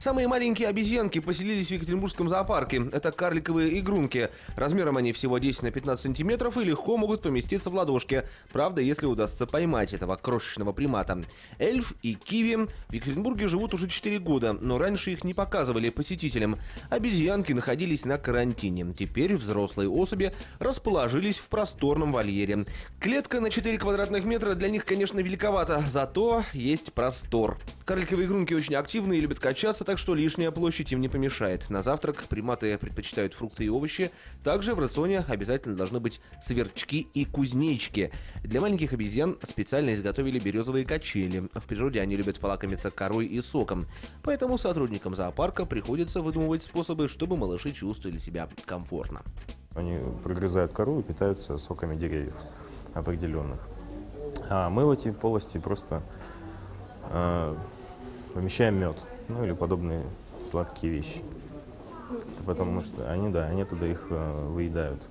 Самые маленькие обезьянки поселились в Екатеринбургском зоопарке. Это карликовые игрунки. Размером они всего 10 на 15 сантиметров и легко могут поместиться в ладошке. Правда, если удастся поймать этого крошечного примата. Эльф и киви в Екатеринбурге живут уже 4 года, но раньше их не показывали посетителям. Обезьянки находились на карантине. Теперь взрослые особи расположились в просторном вольере. Клетка на 4 квадратных метра для них, конечно, великовата, зато есть простор. Карликовые игрунки очень активны и любят качаться, так что лишняя площадь им не помешает. На завтрак приматы предпочитают фрукты и овощи. Также в рационе обязательно должны быть сверчки и кузнечки. Для маленьких обезьян специально изготовили березовые качели. В природе они любят полакомиться корой и соком. Поэтому сотрудникам зоопарка приходится выдумывать способы, чтобы малыши чувствовали себя комфортно. Они прогрызают кору и питаются соками деревьев определенных. А мы в эти полости просто э, помещаем мед, ну или подобные сладкие вещи. Потому что они, да, они туда их э, выедают.